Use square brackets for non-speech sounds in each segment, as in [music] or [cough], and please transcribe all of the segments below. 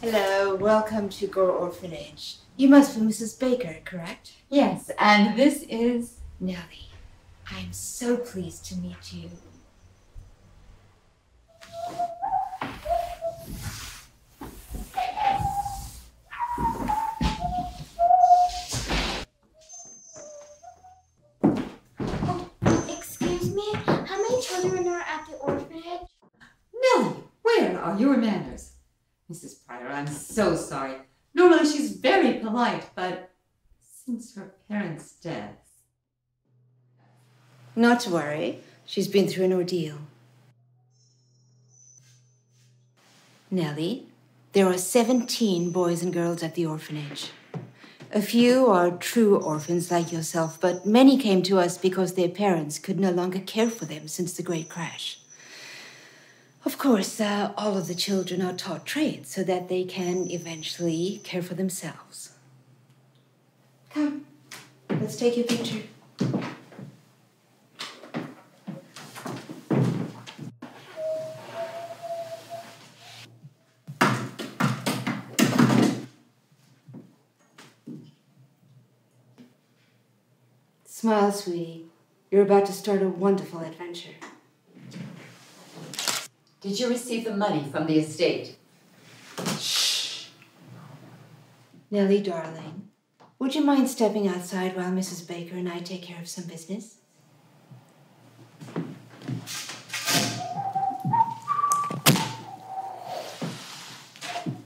Hello, welcome to Gore Orphanage. You must be Mrs. Baker, correct? Yes, and this is. Nellie, I am so pleased to meet you. Not to worry, she's been through an ordeal. Nellie, there are 17 boys and girls at the orphanage. A few are true orphans like yourself, but many came to us because their parents could no longer care for them since the Great Crash. Of course, uh, all of the children are taught trades so that they can eventually care for themselves. Come, let's take your picture. Smile, sweetie. You're about to start a wonderful adventure. Did you receive the money from the estate? Shh. Nellie, darling, would you mind stepping outside while Mrs. Baker and I take care of some business?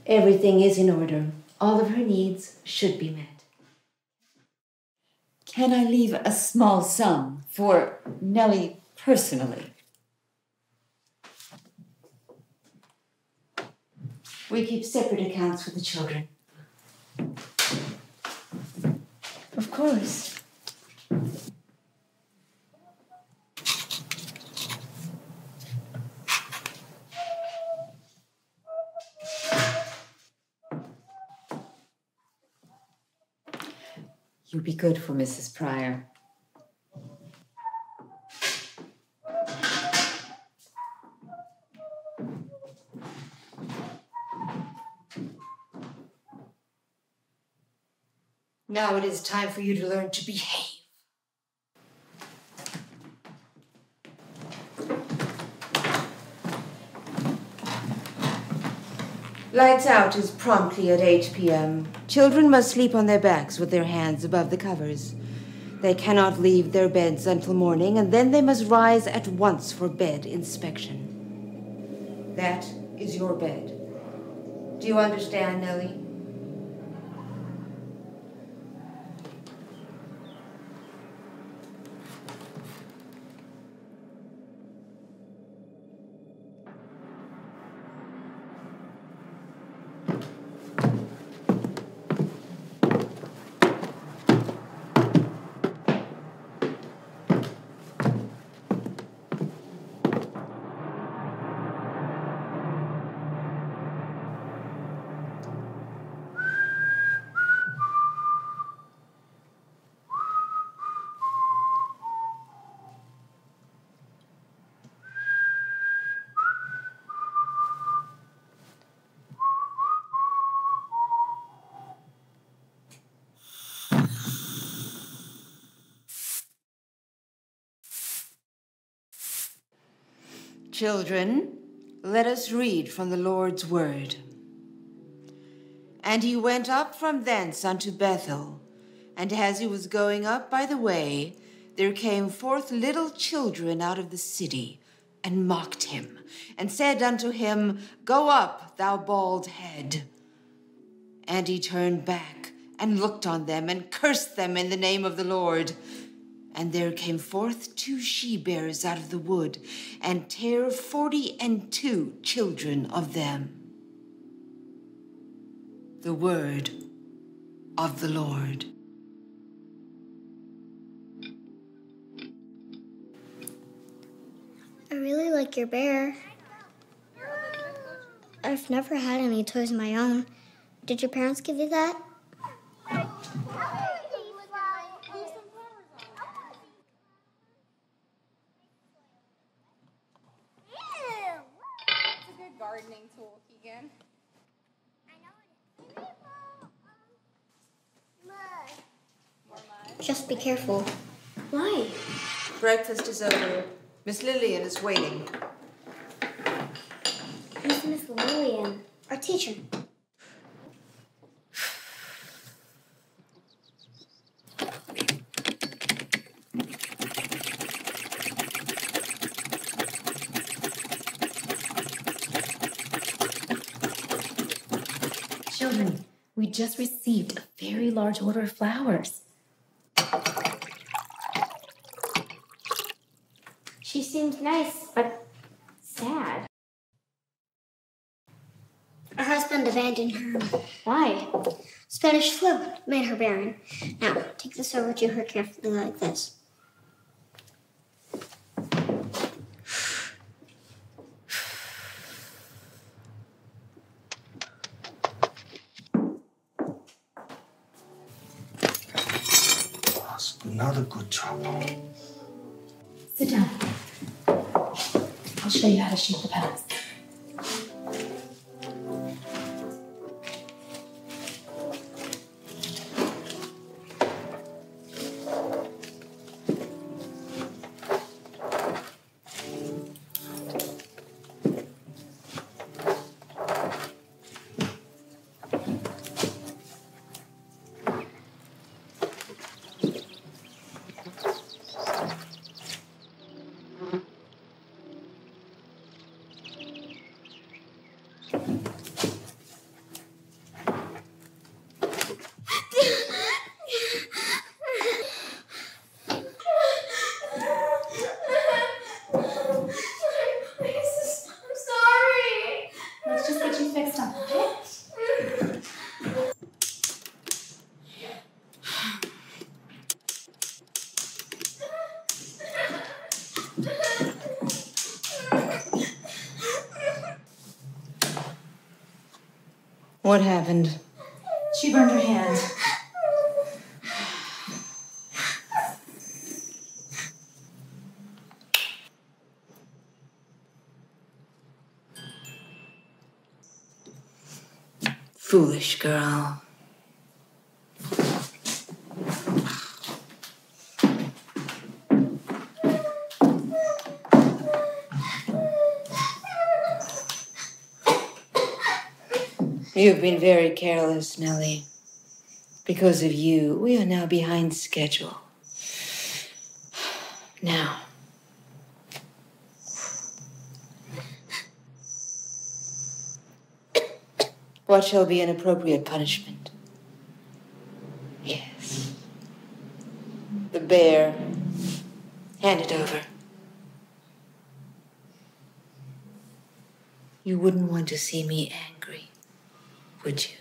Everything is in order. All of her needs should be met. Can I leave a small sum for Nellie personally? We keep separate accounts for the children. Of course. You'll be good for Mrs. Pryor. Now it is time for you to learn to behave. Lights out is promptly at 8 p.m. Children must sleep on their backs with their hands above the covers. They cannot leave their beds until morning, and then they must rise at once for bed inspection. That is your bed. Do you understand, Nellie? Children, let us read from the Lord's word. And he went up from thence unto Bethel. And as he was going up by the way, there came forth little children out of the city, and mocked him, and said unto him, Go up, thou bald head. And he turned back, and looked on them, and cursed them in the name of the Lord. And there came forth two she bears out of the wood, and tare forty and two children of them. The word of the Lord. I really like your bear. I've never had any toys of my own. Did your parents give you that? It's a good gardening tool, Keegan. More mud. Just be careful. Why? Breakfast is over. Miss Lillian is waiting. Who's Miss Lillian? Our teacher. Children, we just received a very large order of flowers. She seems nice, but sad. Her husband abandoned her. Why? Spanish flu made her barren. Now, take this over to her carefully like this. That's job. Sit down. I'll show you how to shape the petals. What happened? She burned her hand. Foolish girl. You've been very careless, Nellie. Because of you, we are now behind schedule. Now, what shall be an appropriate punishment? Yes. The bear. Hand it over. You wouldn't want to see me angry, would you?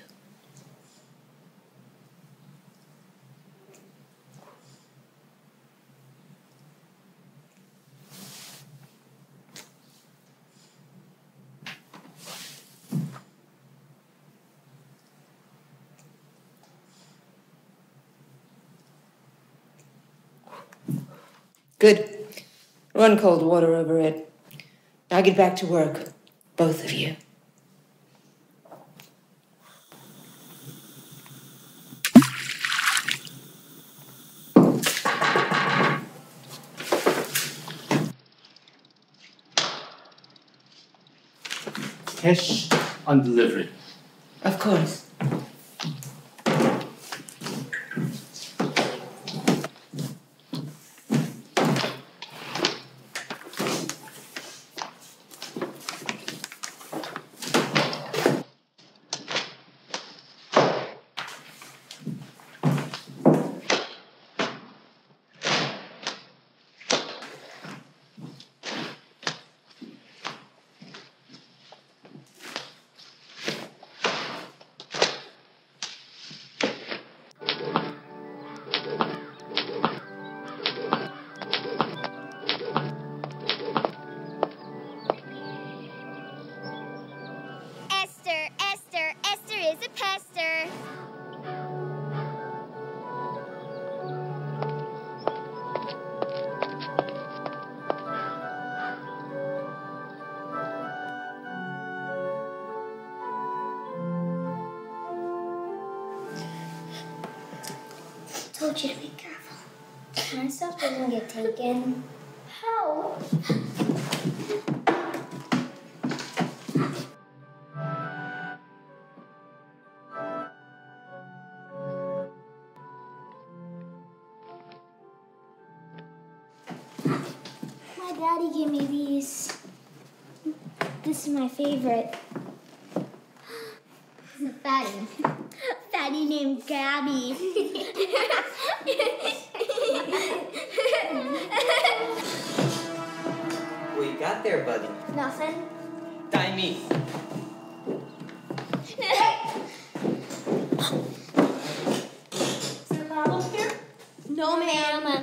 Good. Run cold water over it. Now get back to work, both of you. Cash on delivery. Of course. Taken. How? My daddy gave me these. This is my favorite. Fatty. [laughs] Fatty named Gabby. [laughs] [laughs] What you got there, buddy? Nothing. Die me. [laughs] Is there a problem here? No, ma'am.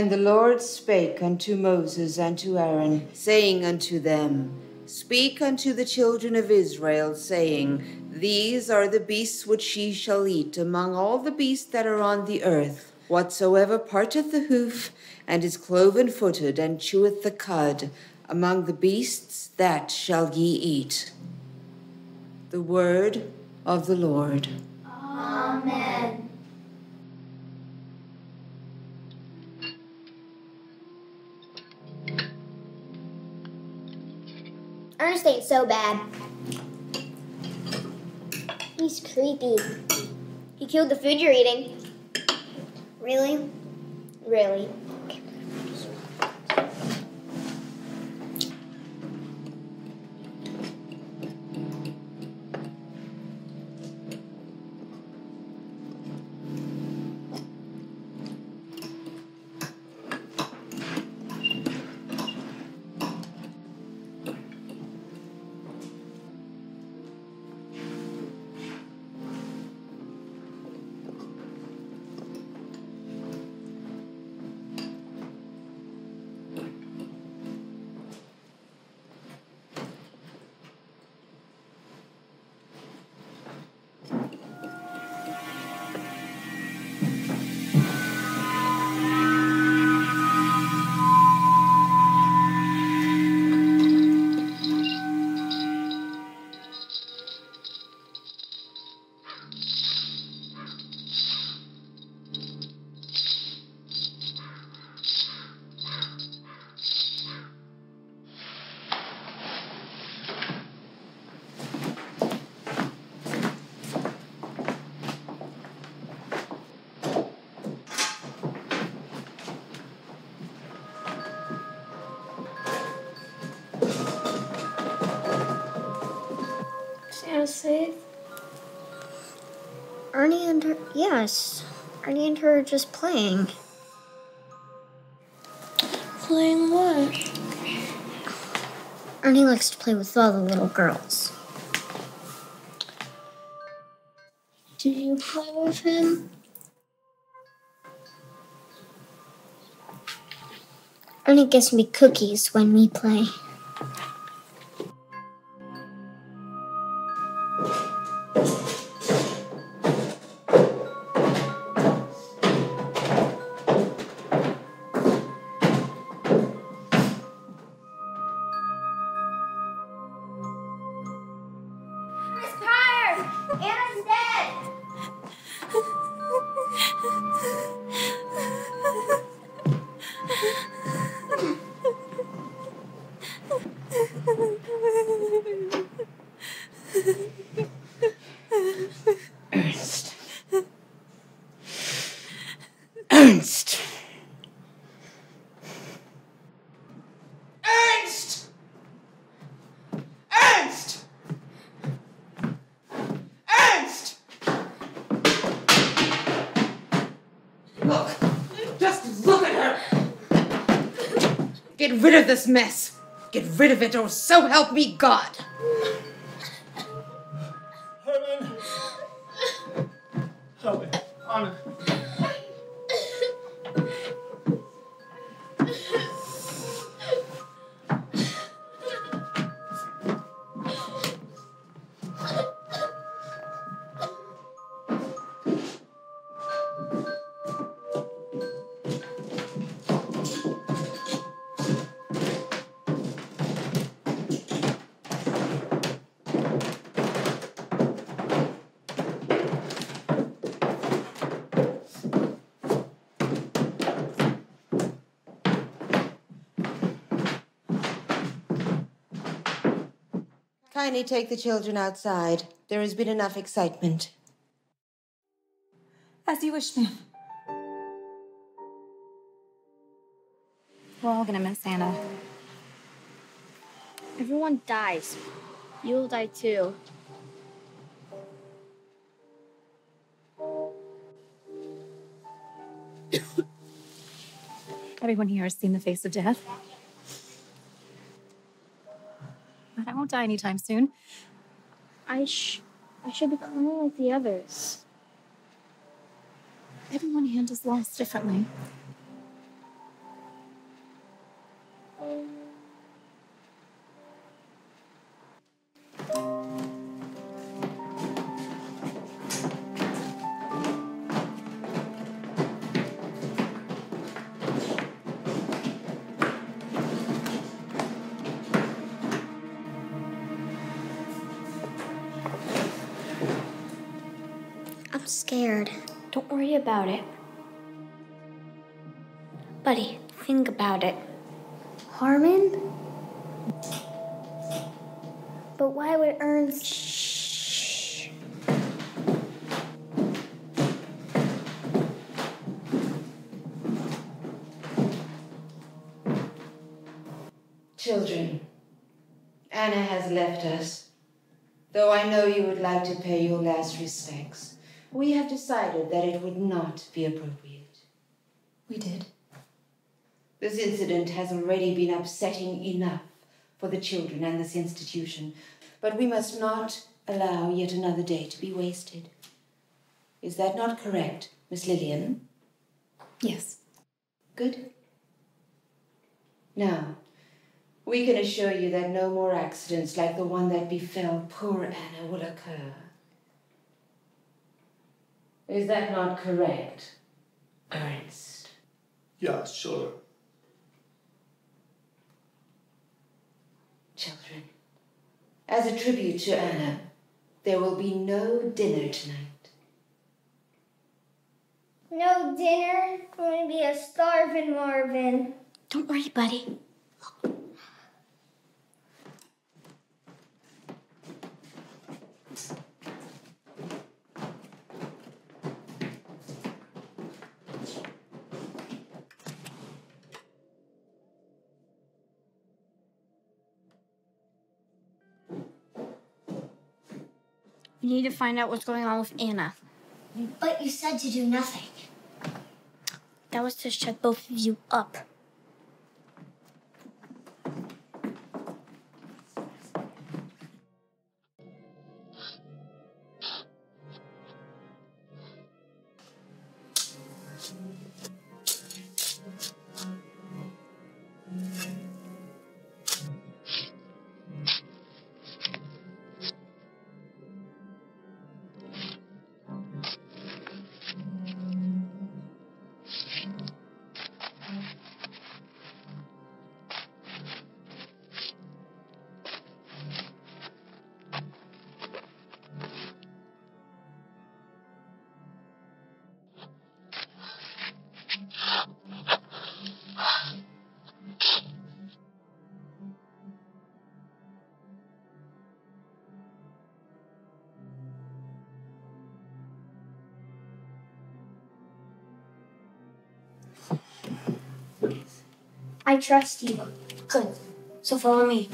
And the Lord spake unto Moses and to Aaron, saying unto them, Speak unto the children of Israel, saying, These are the beasts which ye shall eat among all the beasts that are on the earth. Whatsoever parteth the hoof, and is cloven footed, and cheweth the cud, Among the beasts, that shall ye eat. The word of the Lord. Amen. Ernest ain't so bad. He's creepy. He killed the food you're eating. Really? Really? Ernie and her. Yes. Ernie and her are just playing. Playing what? Ernie likes to play with all the little girls. Do you play with him? Ernie gives me cookies when we play. This mess! Get rid of it, or so help me God! Kindly take the children outside. There has been enough excitement. As you wish, ma'am. We're all gonna miss Anna. Everyone dies. You'll die too. Everyone here has seen the face of death. But I die anytime soon. I sh- I should be crying like the others. Everyone handles loss differently. About it. Buddy, think about it. Harmon? But why would Ernst. Shh. Children, Anna has left us. Though I know you would like to pay your last respects, we have decided that it would not be appropriate. We did. This incident has already been upsetting enough for the children and this institution, but we must not allow yet another day to be wasted. Is that not correct, Miss Lillian? Yes. Good. Now, we can assure you that no more accidents like the one that befell poor Anna will occur. Is that not correct, Ernst? Yeah, sure. Children, as a tribute to Anna, there will be no dinner tonight. No dinner? I'm going to be a starving Marvin. Don't worry, buddy. Need to find out what's going on with Anna. But you said to do nothing. That was to shut both of you up. I trust you. Good. So follow me.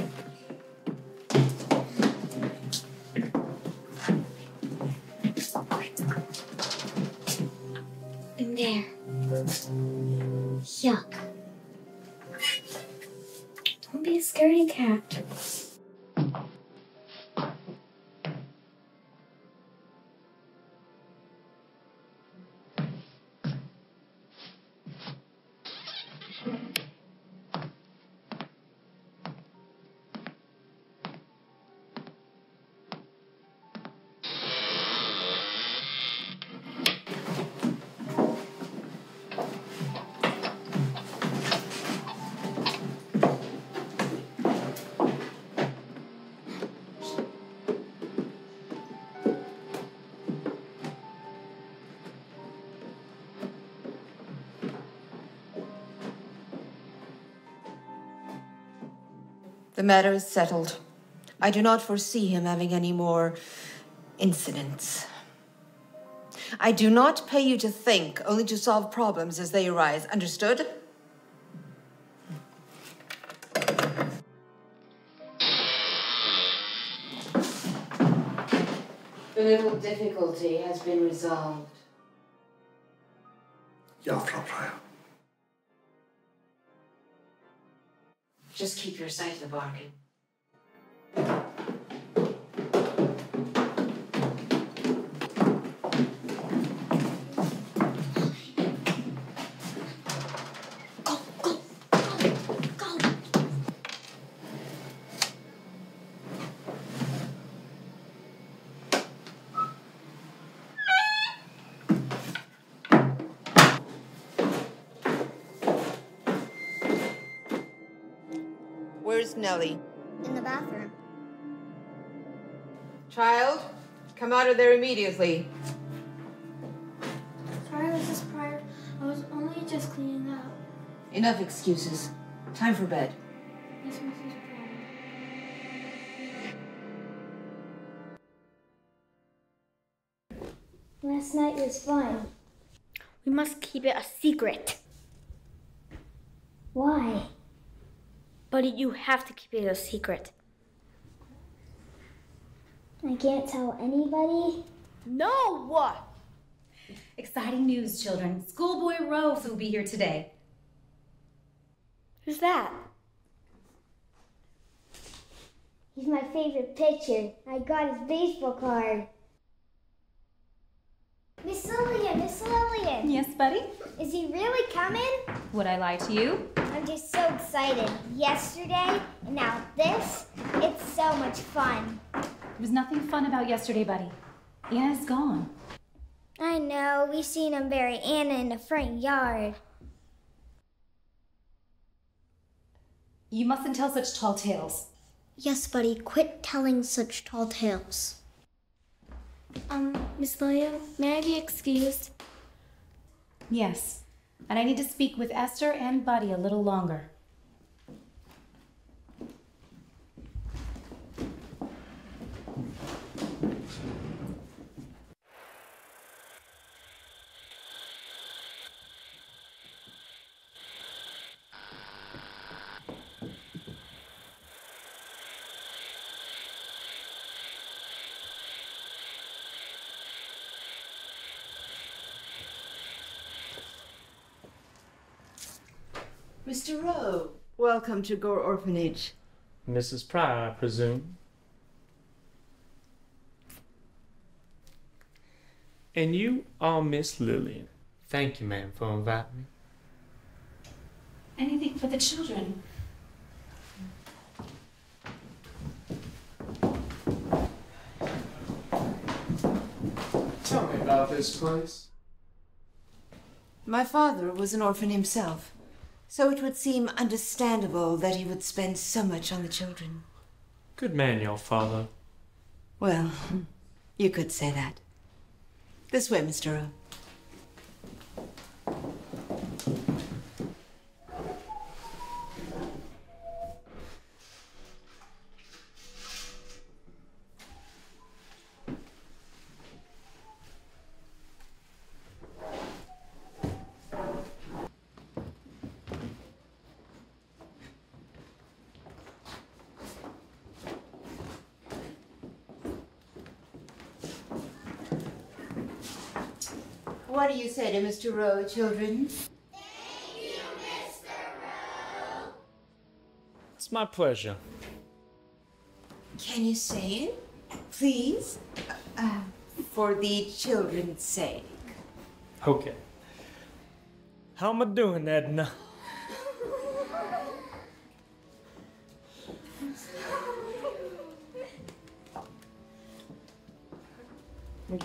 Matter is settled. I do not foresee him having any more incidents. I do not pay you to think, only to solve problems as they arise. Understood? The little difficulty has been resolved. Ja, Your side of the bargain. Where's Nellie? In the bathroom. Child, come out of there immediately. Sorry, Mrs. Pryor. I was only just cleaning up. Enough excuses. Time for bed. Yes, Mrs. Pryor. Last night was fun. We must keep it a secret. Why? Buddy, you have to keep it a secret. I can't tell anybody. No! What? Exciting news, children. Schoolboy Rowe will be here today. Who's that? He's my favorite pitcher. I got his baseball card. Miss Lillian, Miss Lillian. Yes, buddy? Is he really coming? Would I lie to you? I'm just so excited. Yesterday, and now this. It's so much fun. There was nothing fun about yesterday, buddy. Anna's gone. I know. We seen him bury Anna in the front yard. You mustn't tell such tall tales. Yes, buddy. Quit telling such tall tales. Um, Miss William, may I be excused? Yes. And I need to speak with Esther and Buddy a little longer. Mr. Rowe, welcome to Gore Orphanage. Mrs. Pryor, I presume. And you are Miss Lillian. Thank you, ma'am, for inviting me. Anything for the children. Tell me about this place. My father was an orphan himself, so it would seem understandable that he would spend so much on the children. Good man, your father. Well, [laughs] you could say that. This way, Mr. Rowe. What do you say to Mr. Rowe, children? Hey, Mr. Rowe. It's my pleasure. Can you say it, please? Uh, for the children's sake. Okay. How am I doing, Edna?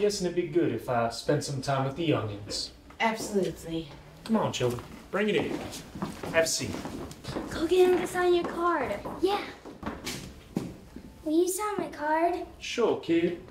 Guessing it'd be good if I spent some time with the youngins. Absolutely. Come on, children. Bring it in. Have a seat. Go get him to sign your card. Yeah. Will you sign my card? Sure, kid.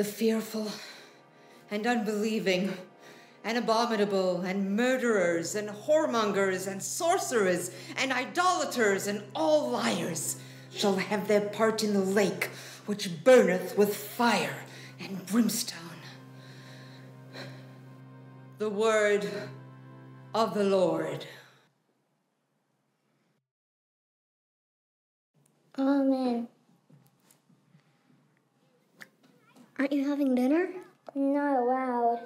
The fearful and unbelieving and abominable and murderers and whoremongers and sorcerers and idolaters and all liars shall have their part in the lake which burneth with fire and brimstone. The word of the Lord. Amen. Aren't you having dinner? Not allowed.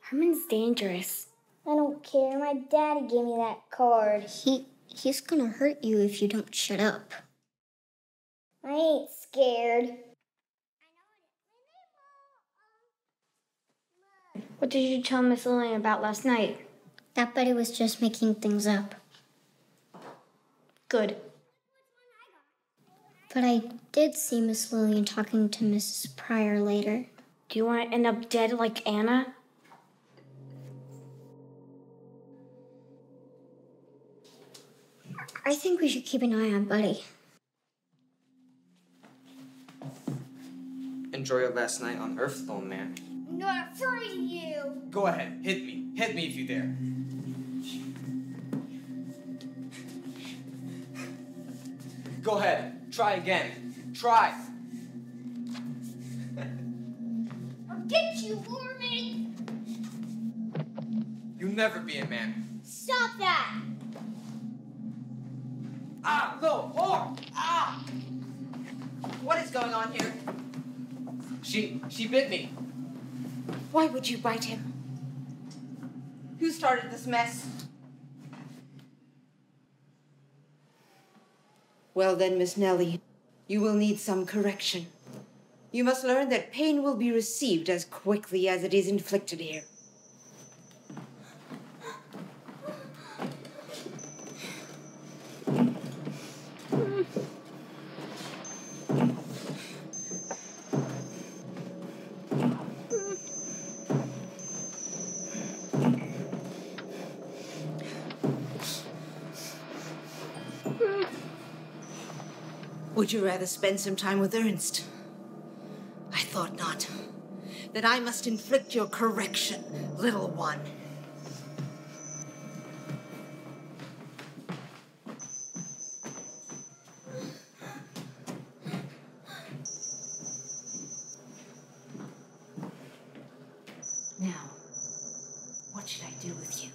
Herman's dangerous. I don't care. My daddy gave me that card. He he's gonna hurt you if you don't shut up. I ain't scared. What did you tell Miss Lillian about last night? That buddy was just making things up. Good. But I did see Miss Lillian talking to Mrs. Pryor later. Do you want to end up dead like Anna? I think we should keep an eye on Buddy. Enjoy your last night on Earth, little man. I'm not afraid of you. Go ahead, hit me. Hit me if you dare. Go ahead, try again. Try. I'll get you, Warman. You'll never be a man. Stop that. Ah, no, oh, ah! What is going on here? She, she bit me. Why would you bite him? Who started this mess? Well, then, Miss Nellie, you will need some correction. You must learn that pain will be received as quickly as it is inflicted here. Would you rather spend some time with Ernst? I thought not. Then I must inflict your correction, little one. Now, what should I do with you?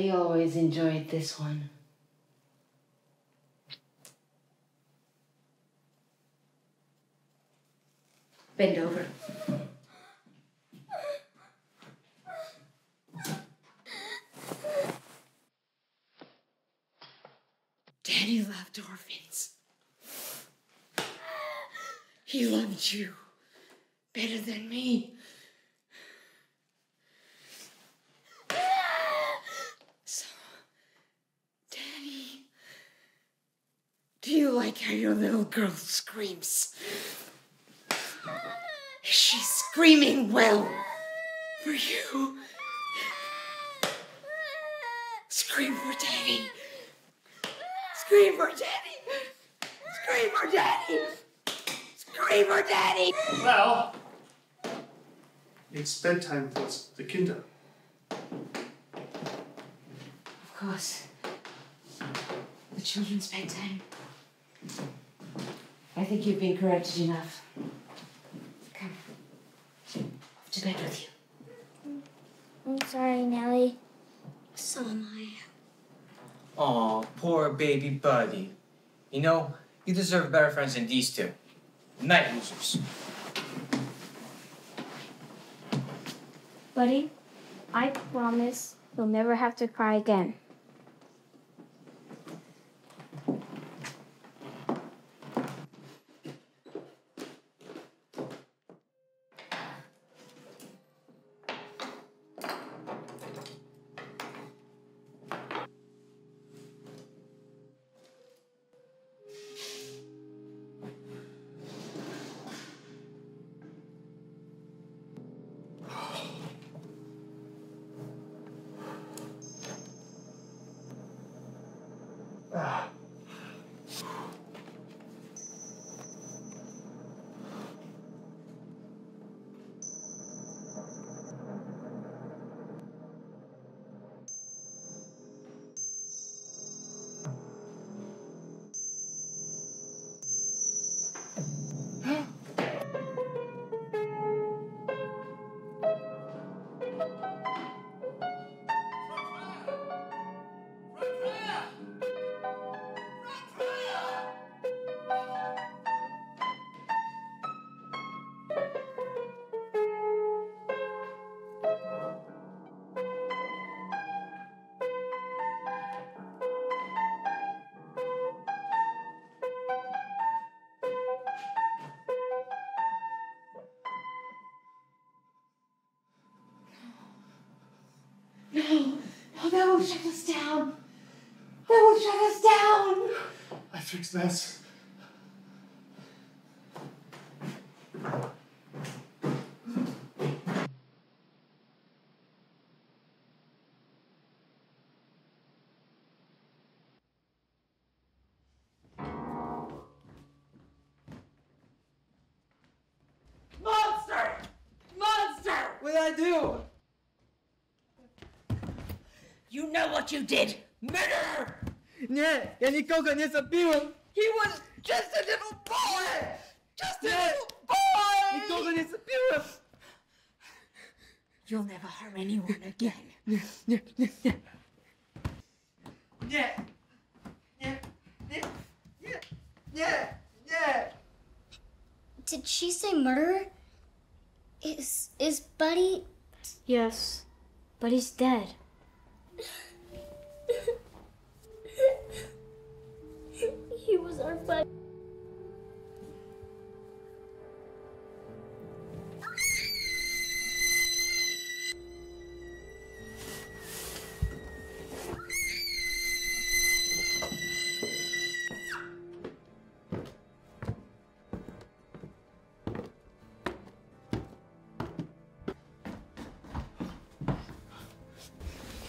Daddy always enjoyed this one. Bend over. Daddy loved orphans. He loved you better than me. So, Daddy, do you like how your little girl screams? Is she screaming well for you? Scream for Daddy. Scream for Daddy. Scream for daddy! Scream for daddy! Well, it's bedtime for the kinder. Of course. The children's bedtime. I think you've been corrected enough. Come. Off to bed with you. I'm sorry, Nellie. So am I. Aw, poor baby buddy. You know, you deserve better friends than these two. Night losers. Buddy, I promise you'll never have to cry again. Will shut us down. They will shut us down. I fixed that. What you did. Murder! Nie, ja nikogo nie zabiłem! He was just a little boy! Just a little boy! Nikogo nie zabiłem! You'll never harm anyone again. Nie, nie, nie. Nie!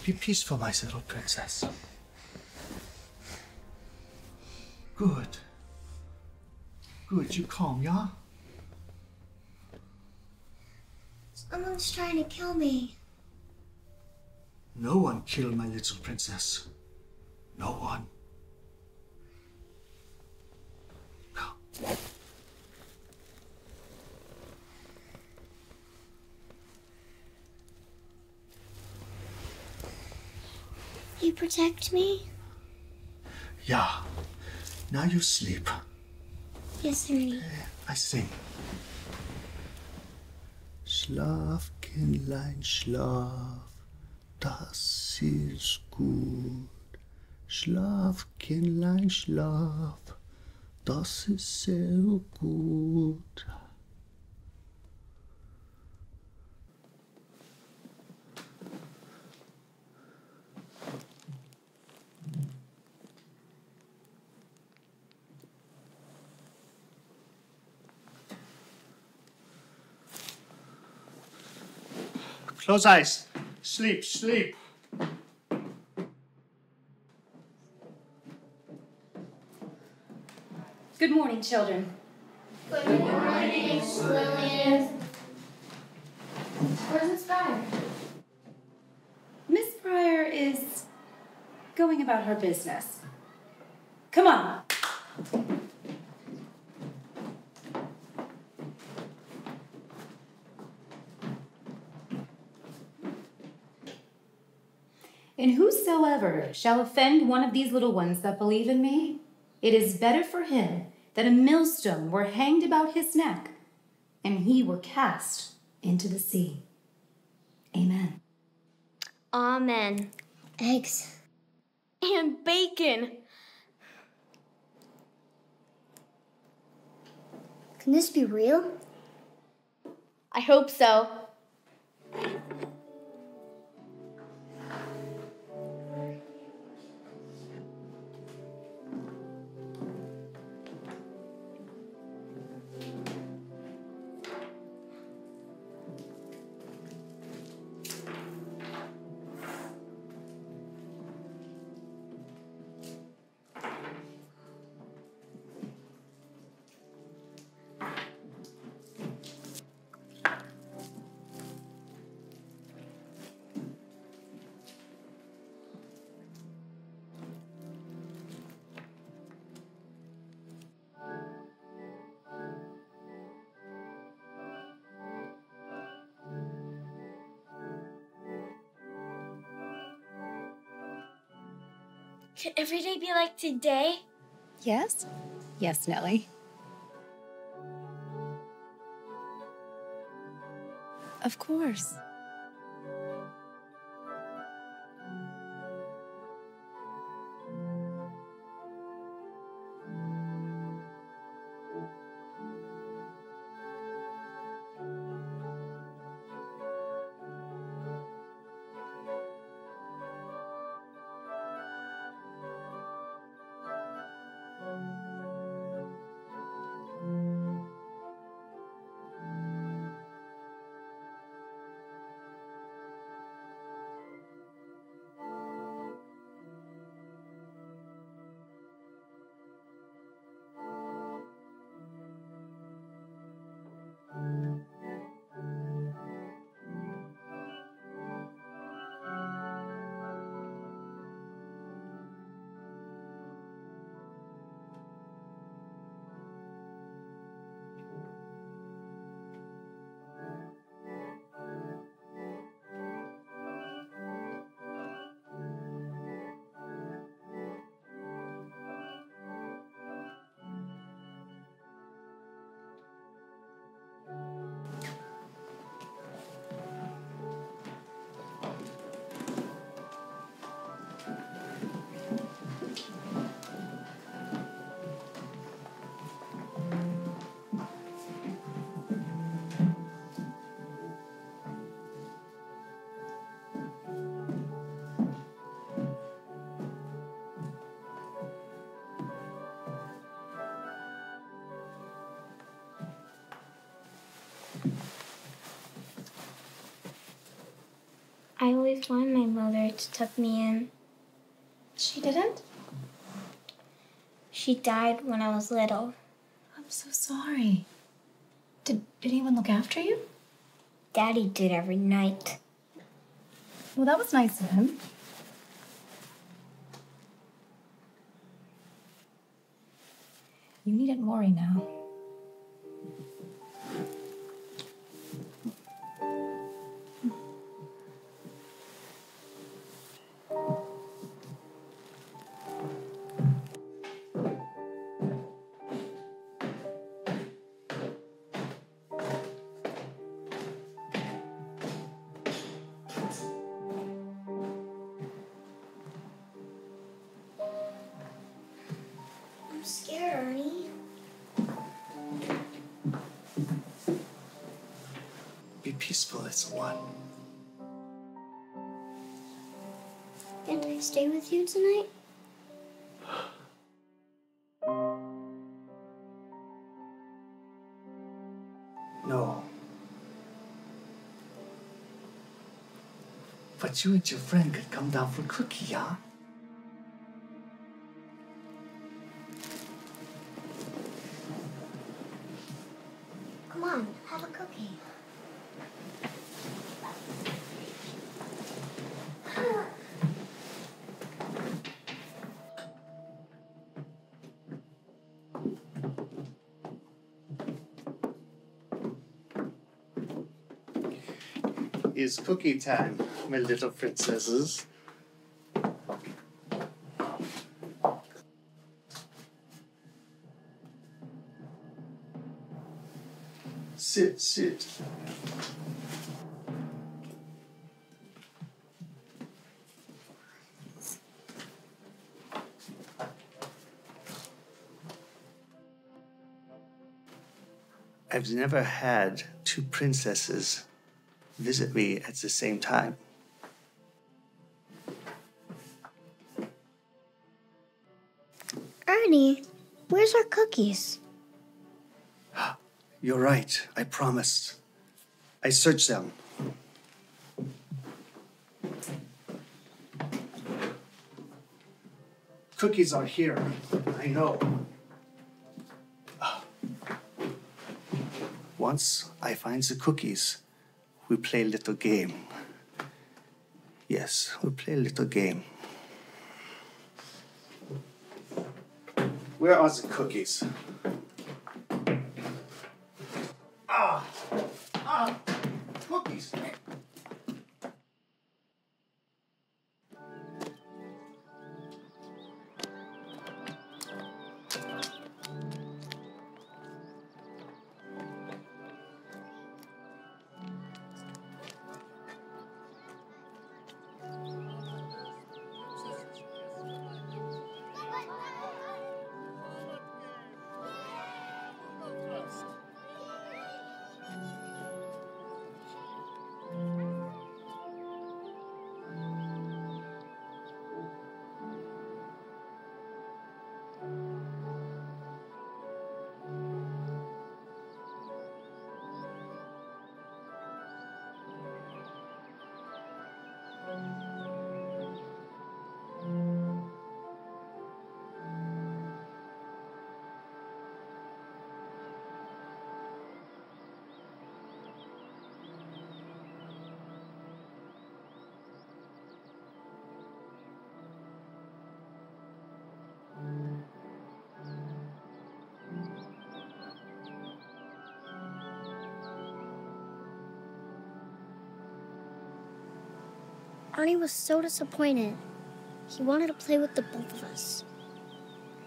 Be peaceful, my little princess. Good. Good, you calm, yeah? Someone's trying to kill me. No one killed my little princess. No one. Protect me? Yeah. Now you sleep. Yes, Ernie. I sing. Schlaf, Kindlein, schlaf, das ist gut. Schlaf, Kindlein, schlaf, das ist sehr gut. Close eyes. Sleep, sleep. Good morning, children. Good morning, Miss Lillian. Where's Miss Pryor? Miss Pryor is going about her business. Come on. And whosoever shall offend one of these little ones that believe in me, it is better for him that a millstone were hanged about his neck and he were cast into the sea. Amen. Amen. Eggs. And bacon. Can this be real? I hope so. Can every day be like today? Yes? Yes, Nellie. Of course. Always wanted my mother to tuck me in. She didn't? She died when I was little. I'm so sorry. Did, did anyone look after you? Daddy did every night. Well, that was nice of him. You needn't worry now. Peaceful, little one. Can't I stay with you tonight? No. But you and your friend could come down for cookie, yeah? Is cookie time, my little princesses. Sit, sit. I've never had two princesses visit me at the same time. Ernie, where's our cookies? [gasps] You're right, I promised. I searched them. Cookies are here. I know. [gasps] Once I find the cookies, we play a little game. Yes, we play a little game. Where are the cookies? Arnie was so disappointed. He wanted to play with the both of us.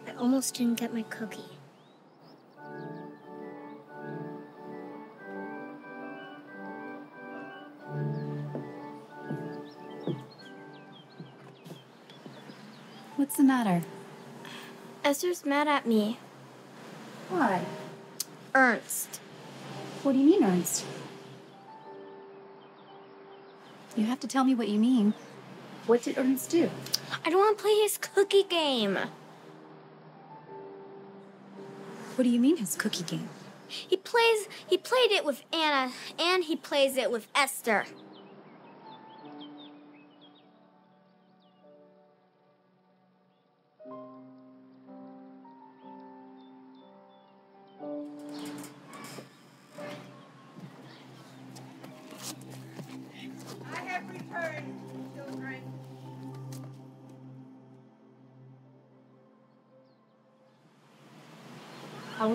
I almost didn't get my cookie. What's the matter? Esther's mad at me. Why? Ernst. What do you mean, Ernst? To tell me what you mean. What did Ernst do? I don't want to play his cookie game. What do you mean, his cookie game? He plays he played it with Anna and he plays it with Esther.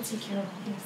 Take care of all this.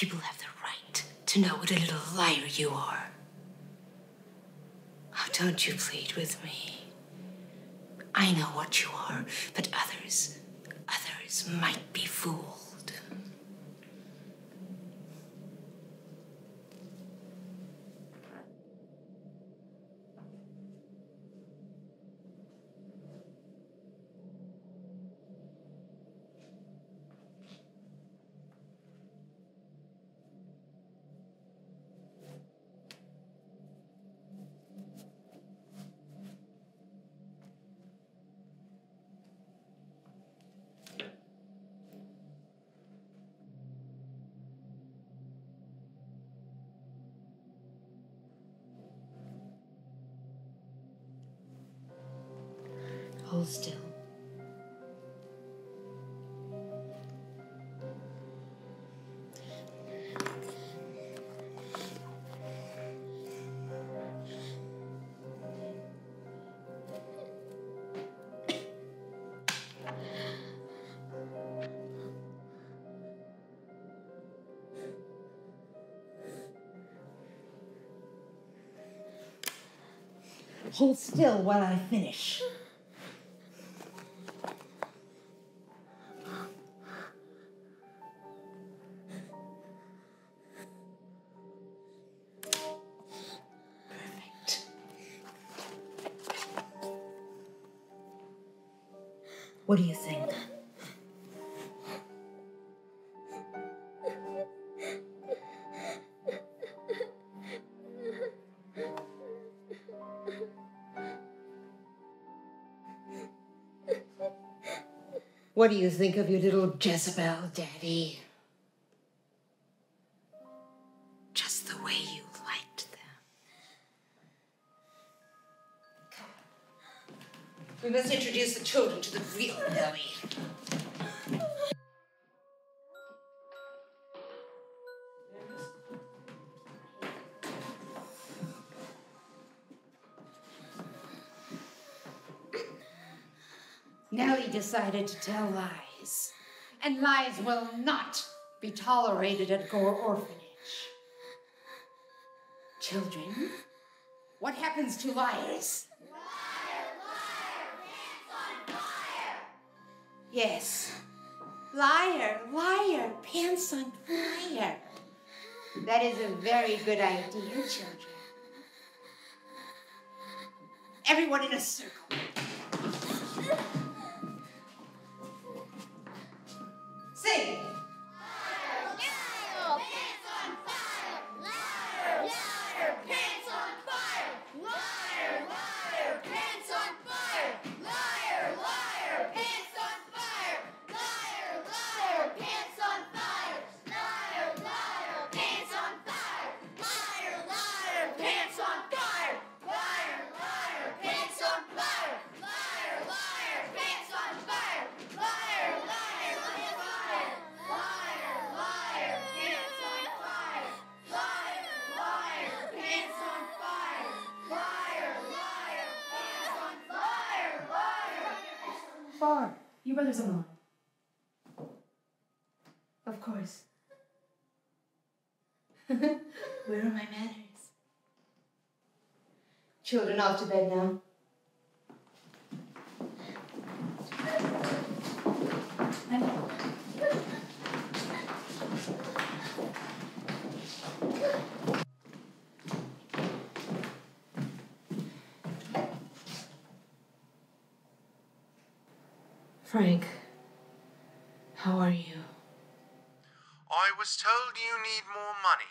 People have the right to know what a little liar you are. Oh, don't you plead with me. I know what you are, but others, others might be fooled. Hold still while I finish. What do you think of your little Jezebel, Daddy? Just the way you liked them. Come, We must introduce the children to the real Nellie. Nellie decided to tell lies, and lies will not be tolerated at Gore Orphanage. Children, what happens to liars? Liar, liar, pants on fire! Yes. Liar, liar, pants on fire. That is a very good idea, children. Everyone in a circle. Children to bed now. Frank, how are you? I was told you need more money.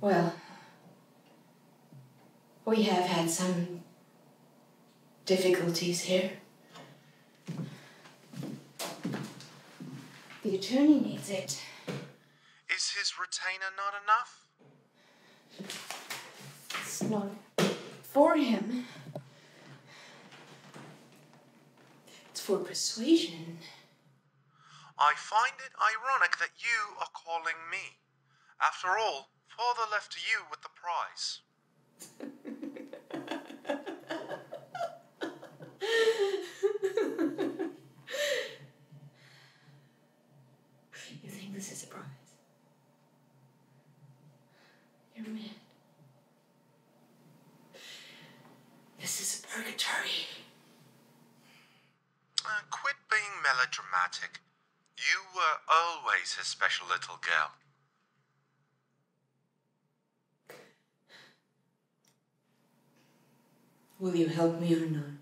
Well, we have had some difficulties here. The attorney needs it. Is his retainer not enough? It's not for him. It's for persuasion. I find it ironic that you are calling me. After all, father left you with the prize. [laughs] You think this is a prize? You're mad. This is a purgatory. Dramatic. You were always his special little girl. Will you help me or not?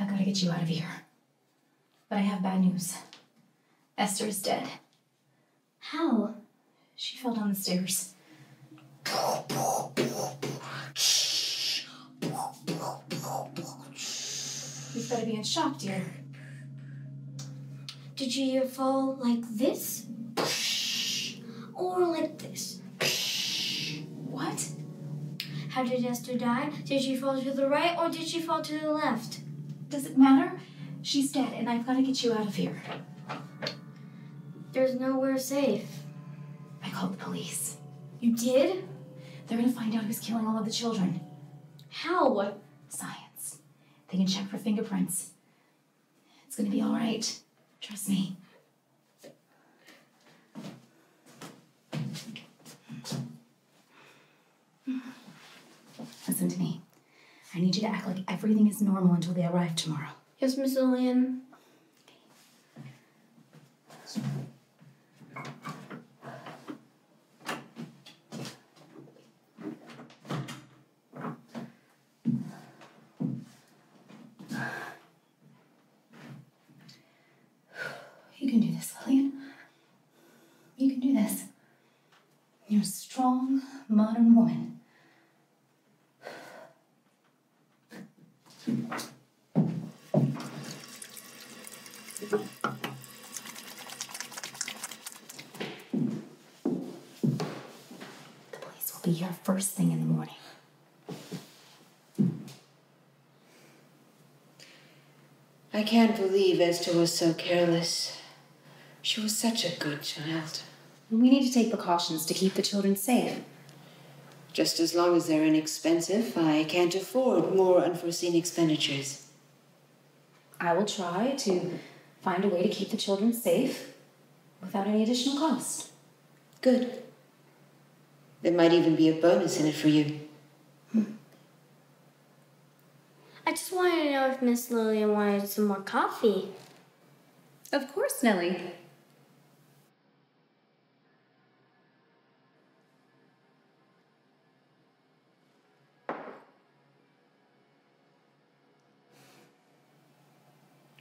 I gotta get you out of here. But I have bad news. Esther is dead. How? She fell down the stairs. You've gotta be in shock, dear. Did you fall like this? Or like this? What? How did Esther die? Did she fall to the right or did she fall to the left? Does it matter? She's dead, and I've gotta get you out of here. There's nowhere safe. I called the police. You did? They're gonna find out who's killing all of the children. How? Science. They can check for fingerprints. It's gonna be all right. Trust me. Listen to me. I need you to act like everything is normal until they arrive tomorrow. Yes, Miss Lillian. You can do this, Lillian. You can do this. You're a strong, modern woman. be here first thing in the morning. I can't believe Esther was so careless. She was such a good child. We need to take precautions to keep the children safe. Just as long as they're inexpensive, I can't afford more unforeseen expenditures. I will try to find a way to keep the children safe without any additional cost. Good. There might even be a bonus in it for you. I just wanted to know if Miss Lillian wanted some more coffee. Of course, Nellie.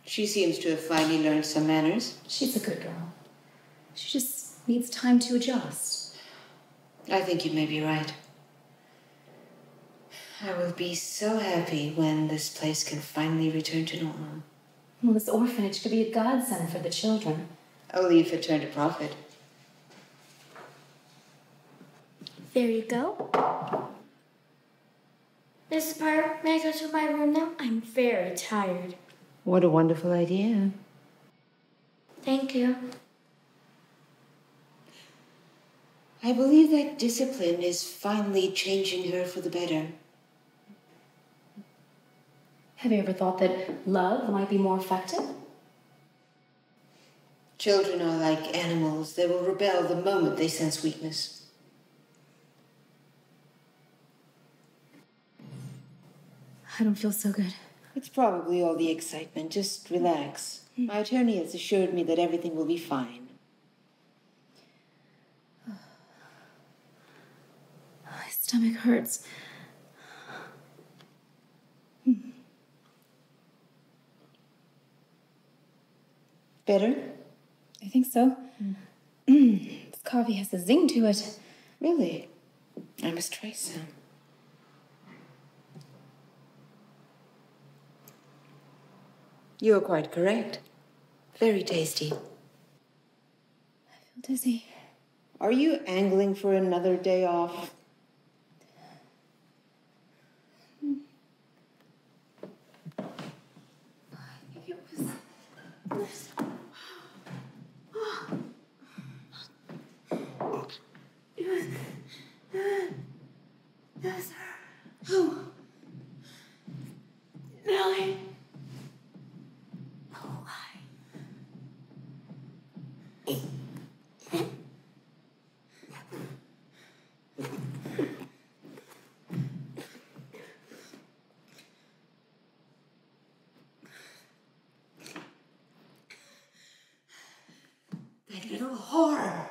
She seems to have finally learned some manners. She's a good girl. She just needs time to adjust. I think you may be right. I will be so happy when this place can finally return to normal. Well, this orphanage could be a godsend for the children. Only if it turned a profit. There you go. Mrs. Parr, may I go to my room now? I'm very tired. What a wonderful idea. Thank you. I believe that discipline is finally changing her for the better. Have you ever thought that love might be more effective? Children are like animals. They will rebel the moment they sense weakness. I don't feel so good. It's probably all the excitement. Just relax. Mm. My attorney has assured me that everything will be fine. My stomach hurts. Better? I think so. Hmm. this coffee has a zing to it. Really? I must try some. You are quite correct. Very tasty. I feel dizzy. Are you angling for another day off? Oh. Little whore.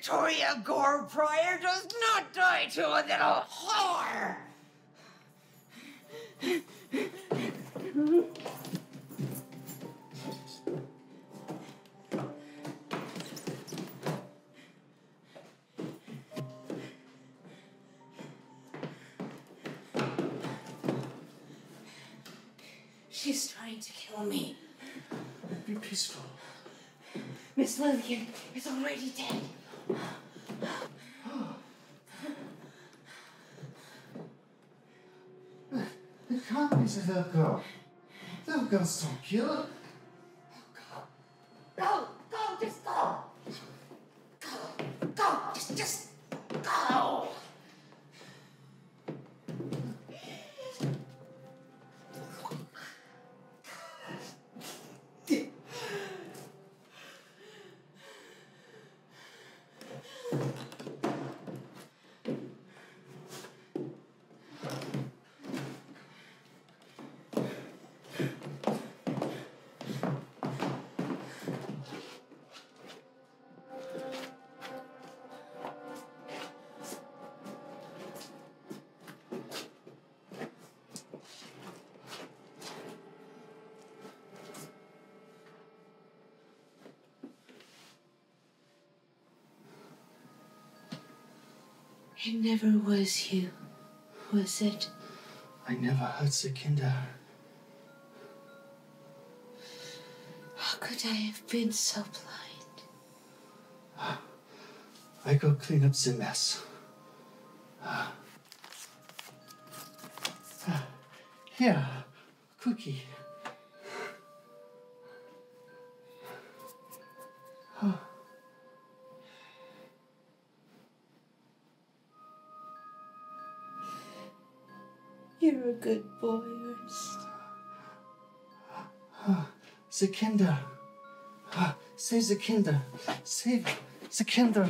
Victoria Gore Pryor does not die to a little whore! She's trying to kill me. Be peaceful. Miss Lillian is already dead. Can't be the little It never was you, was it? I never hurt the kinder. How could I have been so blind? I go clean up the mess. Ah. Ah. Here, cookie. You're a good boy, Ernst. Ah, ah, the kinder. Save kinder. Save kinder.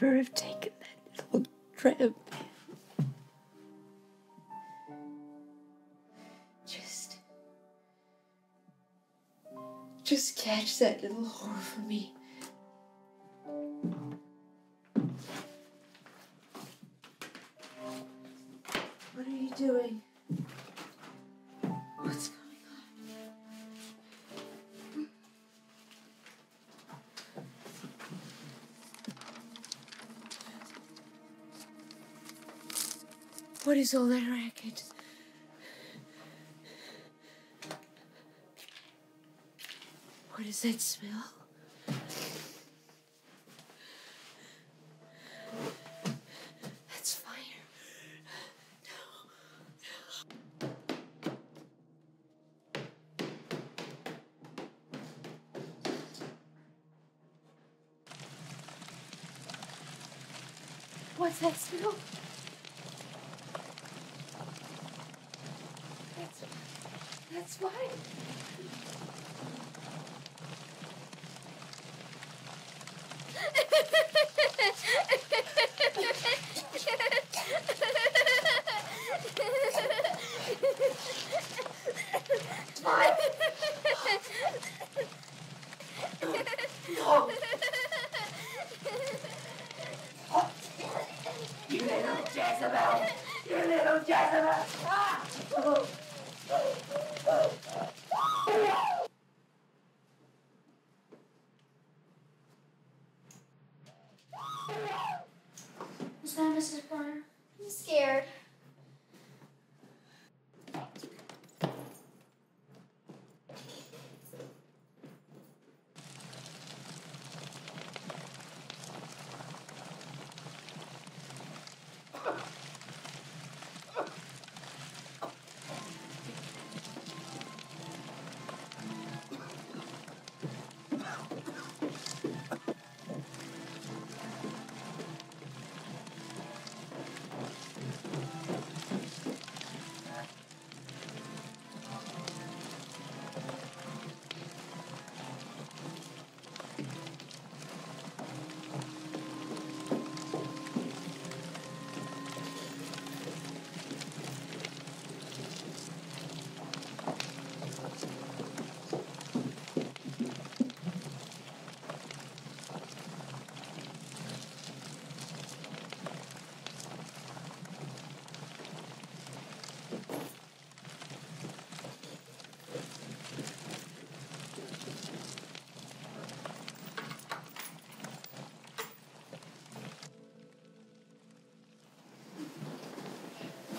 Never have taken that little trip. Just. Just catch that little whore for me. Is all that racket? What is that smell? That's fire. What's that smell? That's, fire.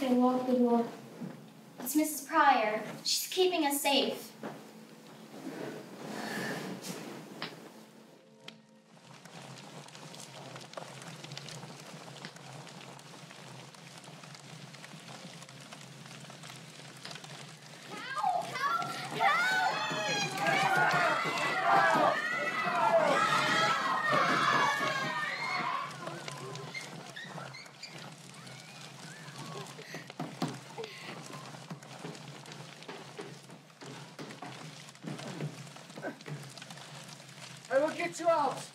They locked the door. It's Mrs. Pryor. She's keeping us safe. 12.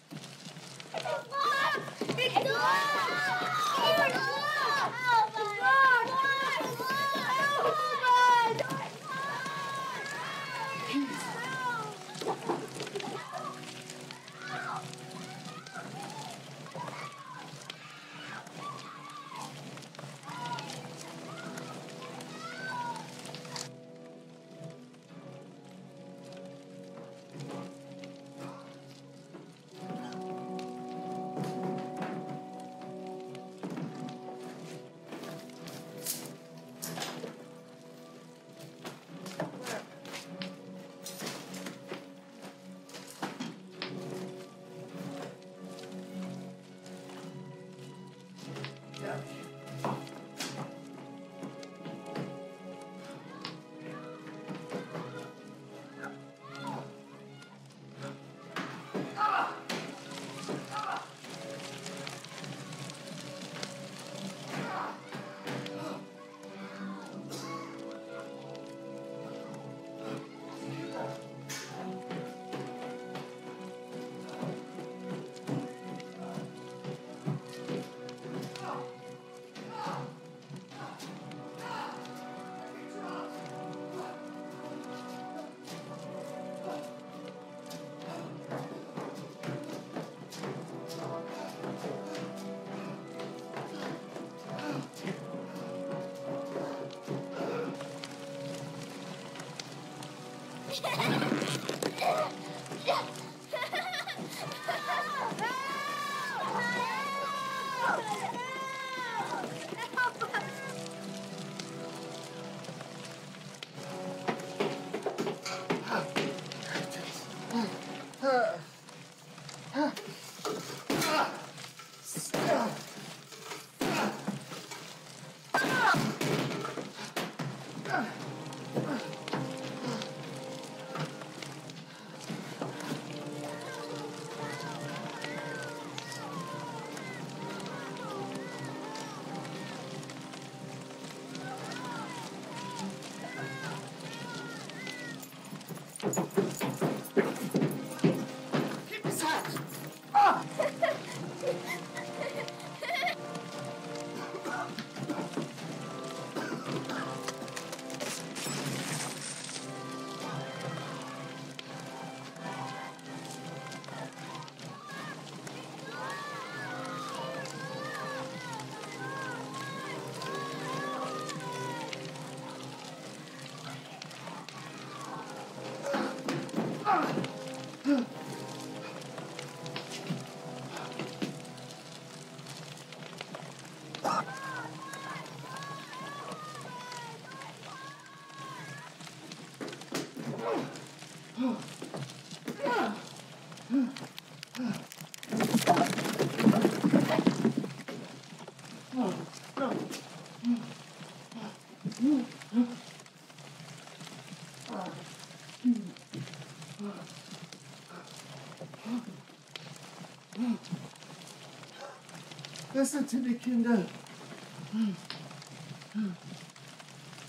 Listen to me, Kinder.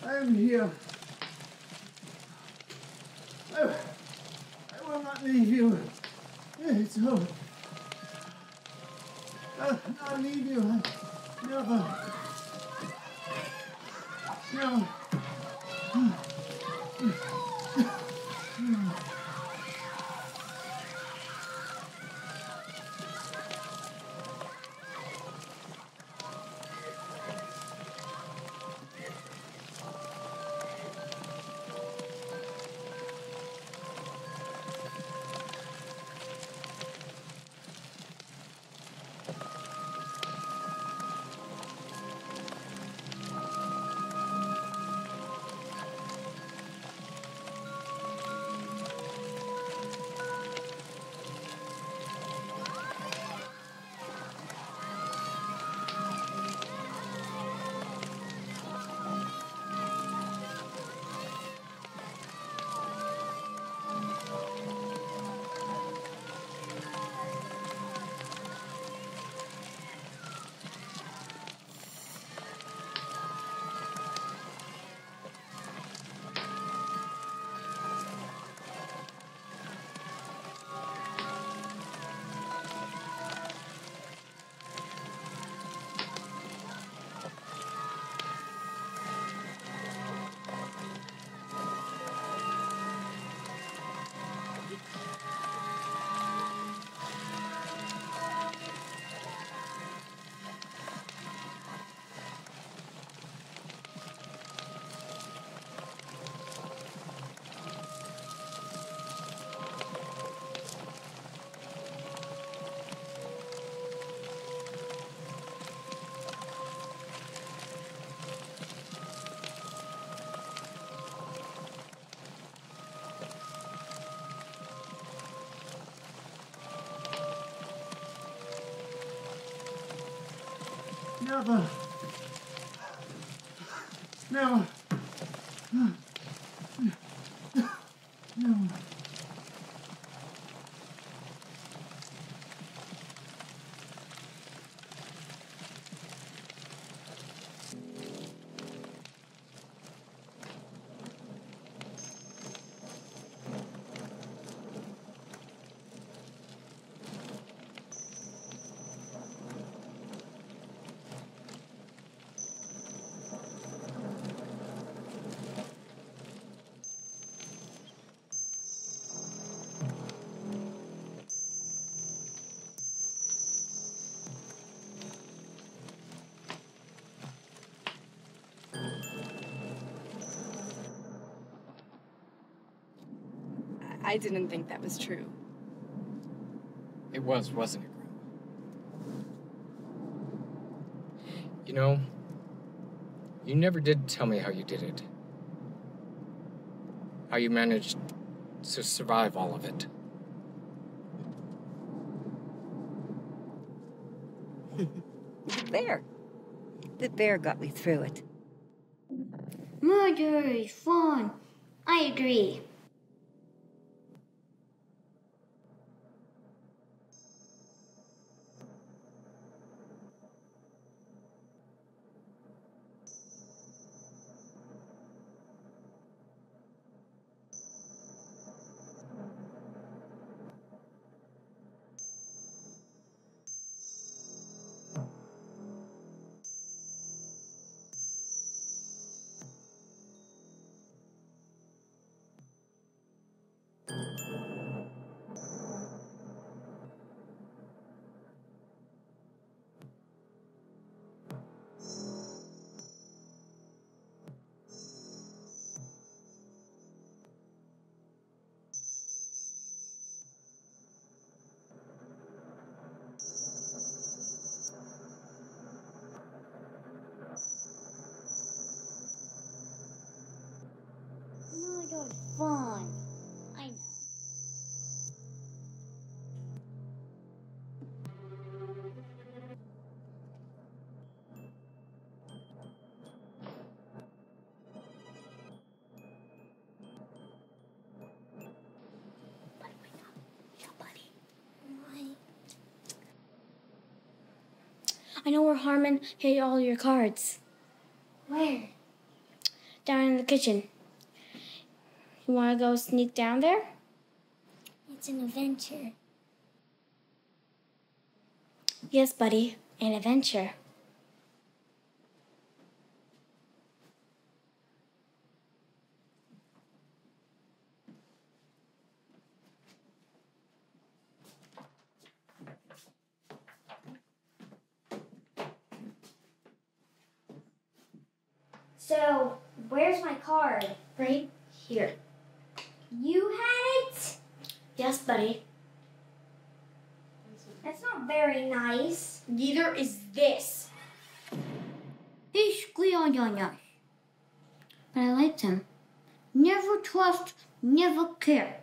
I am here. Never. Never. I didn't think that was true. It was, wasn't it, Grandma? You know, you never did tell me how you did it. How you managed to survive all of it. [laughs] the bear. The bear got me through it. Murder is fun. I agree. I know where Harmon hid all your cards. Where? Down in the kitchen. You want to go sneak down there? It's an adventure. Yes, buddy, an adventure. So, where's my card? Right here. You had it? Yes, buddy. That's not very nice. Neither is this. He squealed on us. But I liked him. Never trust, never care.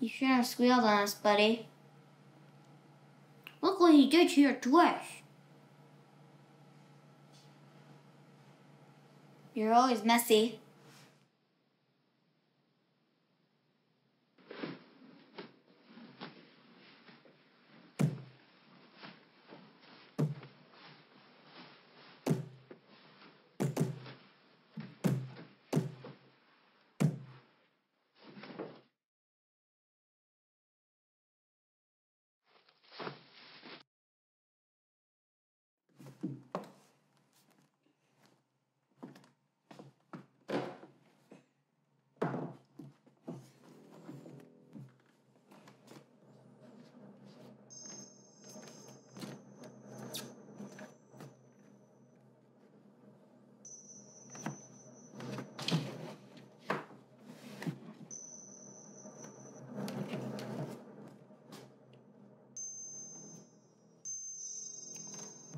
You shouldn't have squealed on us, buddy. Look what he did to your dress. You're always messy.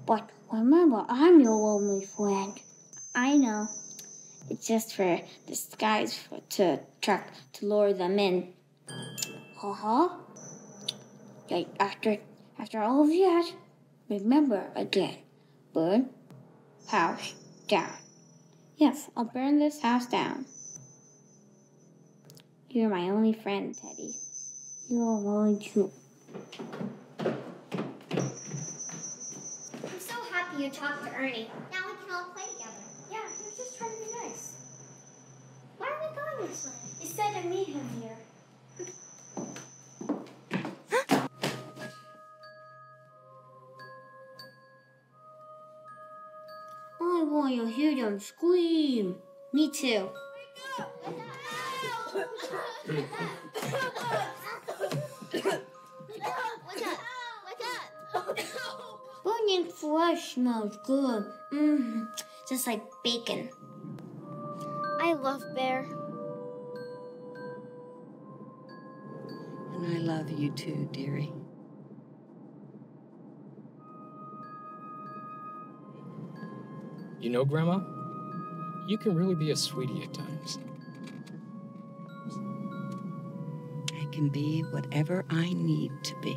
But remember, I'm your only friend. I know. It's just for disguise for, to attract to lure them in. Uh huh. Like after after all of that, Remember again. Burn house down. Yes, I'll burn this house down. You're my only friend, Teddy. You're really cute. I'm so happy you talked to Ernie. Now we can all play together. Yeah, he was just trying to be nice. Why are we going this way? He said to meet him here. [gasps] I want to hear them scream. Me too. [laughs] up? Burning flesh smells good. Mmm, just like bacon. I love Bear. And I love you too, dearie. You know, Grandma, you can really be a sweetie at times. I can be whatever I need to be.